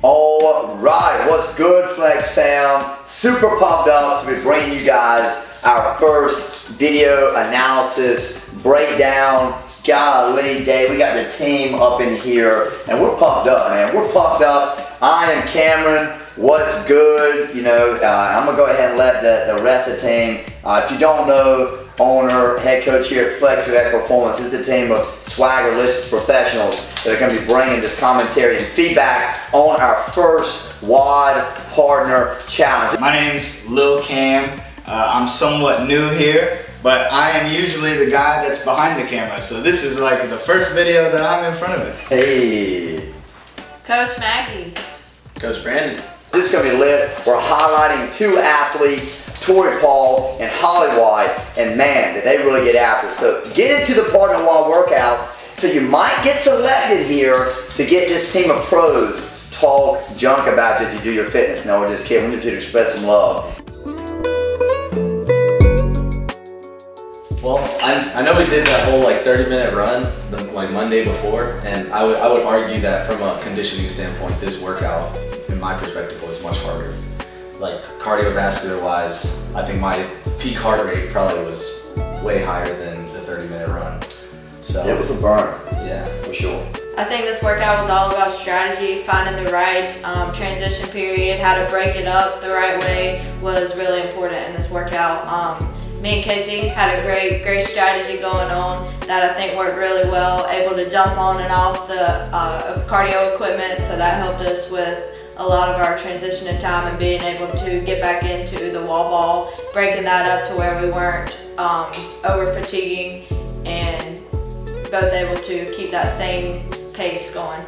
All right, what's good, Flex fam? Super pumped up to be bringing you guys our first video analysis breakdown. Golly, day, we got the team up in here, and we're pumped up, man. We're pumped up. I am Cameron. What's good? You know, uh, I'm gonna go ahead and let the, the rest of the team. Uh, if you don't know, owner, head coach here at Flex Affect Performance. This is a team of swaggerlicious professionals that are going to be bringing this commentary and feedback on our first WOD Partner Challenge. My name's Lil Cam. Uh, I'm somewhat new here, but I am usually the guy that's behind the camera. So this is like the first video that I'm in front of it. Hey. Coach Maggie. Coach Brandon. This is going to be lit. We're highlighting two athletes Tori Paul and Holly White, and man, did they really get after it. So get into the partner WOD workouts so you might get selected here to get this team of pros talk junk about you as you do your fitness. No, we're just kidding. We're just here to express some love. Well, I, I know we did that whole like 30 minute run the, like Monday before, and I would I would argue that from a conditioning standpoint, this workout, in my perspective, was much harder. Like cardiovascular wise, I think my peak heart rate probably was way higher than the 30 minute run. So It was a burn, yeah, for sure. I think this workout was all about strategy, finding the right um, transition period, how to break it up the right way was really important in this workout. Um, me and Casey had a great, great strategy going on that I think worked really well, able to jump on and off the uh, cardio equipment, so that helped us with a lot of our transition in time and being able to get back into the wall ball, breaking that up to where we weren't um, over fatiguing and both able to keep that same pace going.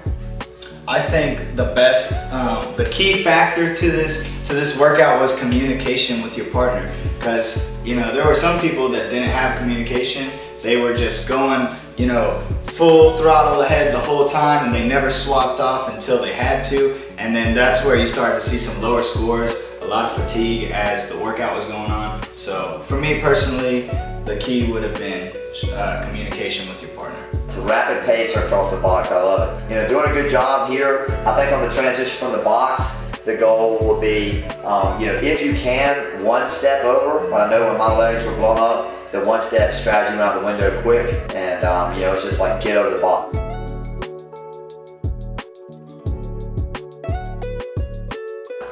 I think the best, um, the key factor to this to this workout was communication with your partner. Because you know there were some people that didn't have communication. They were just going, you know, full throttle ahead the whole time, and they never swapped off until they had to. And then that's where you start to see some lower scores, a lot of fatigue as the workout was going on. So for me personally, the key would have been uh, communication with your partner. It's a rapid pacer across the box. I love it. You know, doing a good job here. I think on the transition from the box, the goal will be, um, you know, if you can, one step over. But I know when my legs were blown up, the one step strategy went out the window quick. And, um, you know, it's just like get over the box.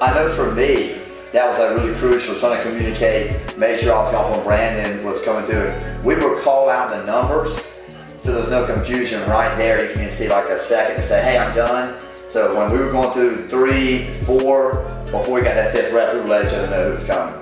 I know for me, that was like really crucial, trying to communicate, make sure I was going when Brandon was coming through. We would call out the numbers so there's no confusion right there. You can see like a second and say, hey, I'm done. So when we were going through three, four, before we got that fifth rep, we would let each other know who was coming.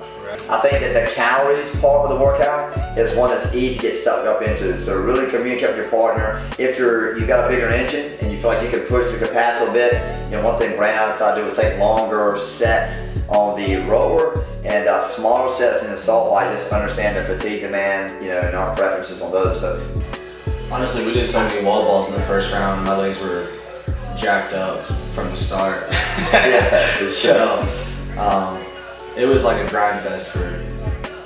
I think that the calories part of the workout is one that's easy to get sucked up into. So really communicate with your partner. If you're you've got a bigger engine and you feel like you can push the capacity a bit, you know one thing Brandon decided to do was take longer sets on the rower and uh, smaller sets in the assault bike. Just understand the fatigue demand, you know, and our preferences on those. So honestly, we did so many wall balls in the first round. My legs were jacked up from the start. yeah, for sure. so, um, it was like a grind fest for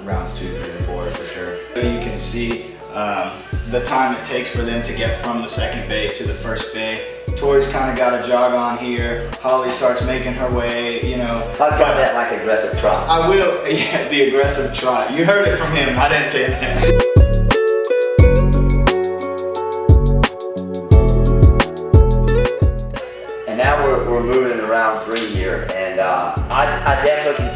rounds two, three, and four for sure. You can see um, the time it takes for them to get from the second bay to the first bay. Tori's kind of got a jog on here. Holly starts making her way, you know. I calling that like aggressive trot. I will, yeah, the aggressive trot. You heard it from him, I didn't say that.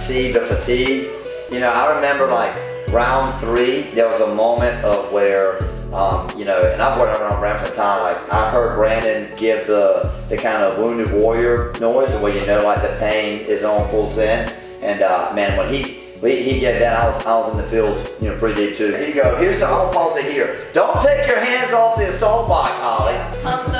See the fatigue. You know, I remember like round three, there was a moment of where, um, you know, and I've worked around Brandon for the time, like I heard Brandon give the, the kind of wounded warrior noise, the way you know like the pain is on full send. And uh, man, when he, he, he that, I was, I was in the fields, you know, pretty deep too. Here you go, here's the, I'll pause it here. Don't take your hands off the assault bike, Holly.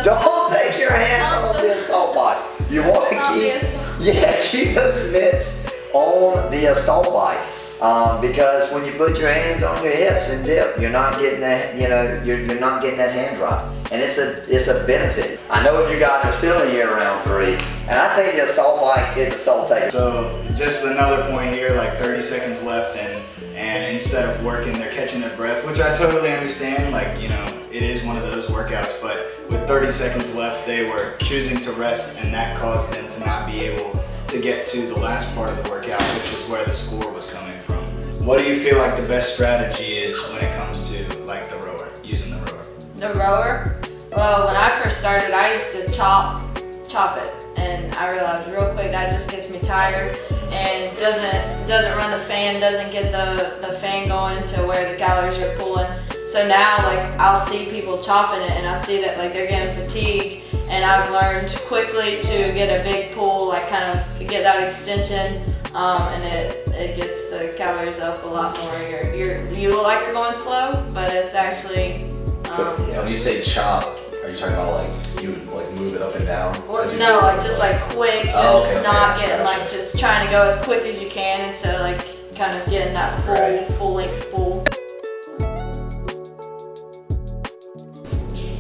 Don't take your hands off the assault bike. You want to keep, yeah, keep those mitts on the assault bike. Um, because when you put your hands on your hips and dip, you're not getting that, you know, you're, you're not getting that hand drop. And it's a, it's a benefit. I know you guys are feeling here in round three, and I think the assault bike is a soul taker. So just another point here, like 30 seconds left and and instead of working, they're catching their breath, which I totally understand. Like, you know, it is one of those workouts, but with 30 seconds left, they were choosing to rest and that caused them to not be able to get to the last part of the workout, which is where the score was coming from. What do you feel like the best strategy is when it comes to like the rower, using the rower? The rower. Well, when I first started, I used to chop, chop it, and I realized real quick that just gets me tired and doesn't doesn't run the fan, doesn't get the the fan going to where the calories are pulling. So now, like I'll see people chopping it, and I see that like they're getting fatigued, and I've learned quickly to get a big pull, like kind of get that extension, um, and it it gets the calories up a lot more. You're, you're you look like you're going slow, but it's actually um, Yeah. When you say chop, are you talking about like you would like move it up and down? Or, no, like just like quick, just Oh, okay, okay, not getting gotcha. like just trying to go as quick as you can instead of like kind of getting that full Right. full length pull.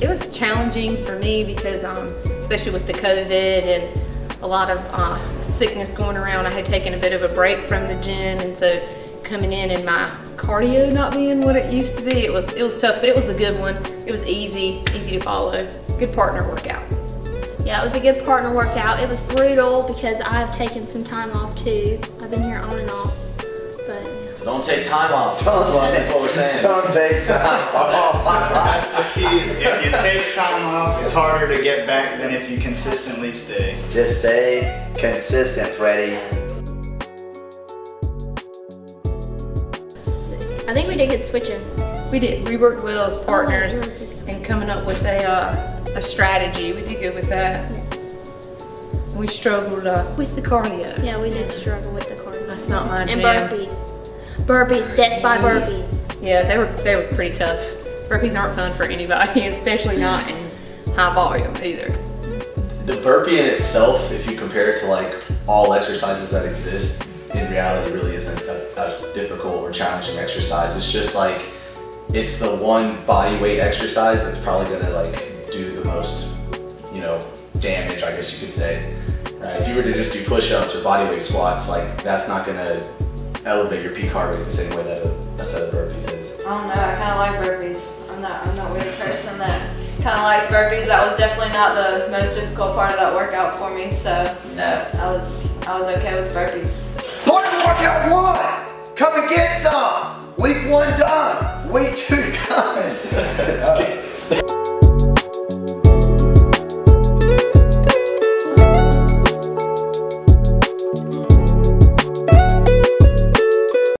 It was challenging for me because, um, especially with the COVID and a lot of uh, sickness going around, I had taken a bit of a break from the gym, and so coming in and my cardio not being what it used to be, it was it was tough, but it was a good one. It was easy, easy to follow. Good partner workout. Yeah, it was a good partner workout. It was brutal because I've taken some time off too. I've been here on and off. But yeah. So don't take time off. That's what, that's what we're saying. Don't take time off. That's off. the key. If you take time off, it's harder to get back than if you consistently stay. Just stay consistent, Freddie. I think we did good switching. We did. We worked well as partners Oh, and coming up with a uh, a strategy. We did good with that. We struggled uh, with the cardio. Yeah, we did struggle with the cardio. That's not my And jam. Burpees. Burpees, death by burpees. Yeah, they were they were pretty tough. Burpees aren't fun for anybody, especially not in high volume either. The burpee in itself, if you compare it to like all exercises that exist, in reality really isn't a, a difficult or challenging exercise. It's just like it's the one body weight exercise that's probably gonna like do the most, you know, damage, I guess you could say. Right? If you were to just do push-ups or body weight squats, like that's not gonna elevate your peak heart rate the same way that a, a set of burpees is. I don't know. I kind of like burpees. I'm not. I'm not really a weird person that kind of likes burpees. That was definitely not the most difficult part of that workout for me. So No. I was I was okay with burpees. Partner workout one! Come and get some! Week one done! Week two coming! Let's